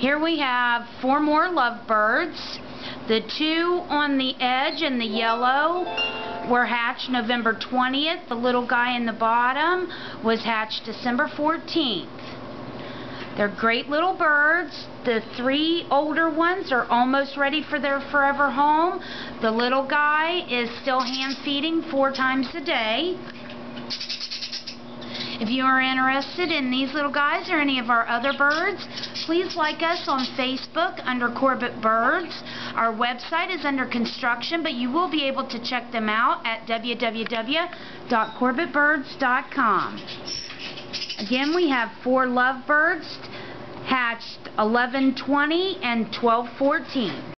Here we have four more lovebirds. The two on the edge and the yellow were hatched November 20th. The little guy in the bottom was hatched December 14th. They're great little birds. The three older ones are almost ready for their forever home. The little guy is still hand feeding four times a day. If you are interested in these little guys or any of our other birds, please like us on Facebook under Corbett Birds. Our website is under construction, but you will be able to check them out at www.corbettbirds.com. Again, we have four lovebirds hatched 1120 and 1214.